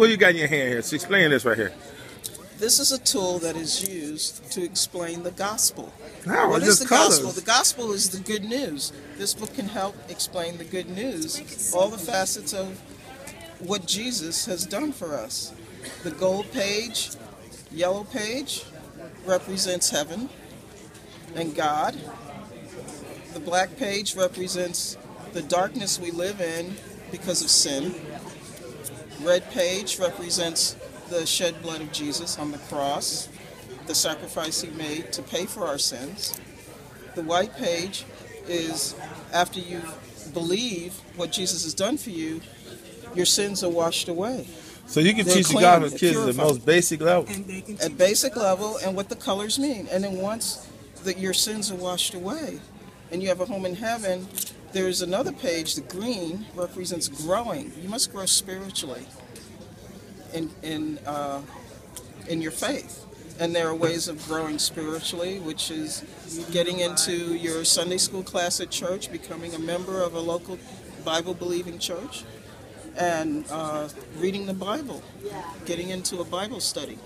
What you got in your hand here? Explain this right here. This is a tool that is used to explain the gospel. How? What It's is the gospel? The gospel is the good news. This book can help explain the good news, all the facets of what Jesus has done for us. The gold page, yellow page represents heaven and God. The black page represents the darkness we live in because of sin. Red page represents the shed blood of Jesus on the cross, the sacrifice he made to pay for our sins. The white page is after you believe what Jesus has done for you, your sins are washed away So you can They're teach the clean, gospel they're kids at the most basic level. at basic level and what the colors mean. And then once that your sins are washed away and you have a home in heaven, there is another page, the green represents growing. You must grow spiritually in in uh, in your faith. And there are ways of growing spiritually, which is getting into your Sunday school class at church, becoming a member of a local Bible believing church, and uh, reading the Bible, getting into a Bible study.